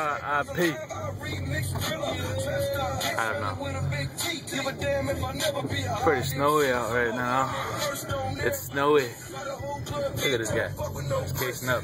I. I don't know. Pretty snowy out right now. It's snowy. Look at this guy. He's casing up.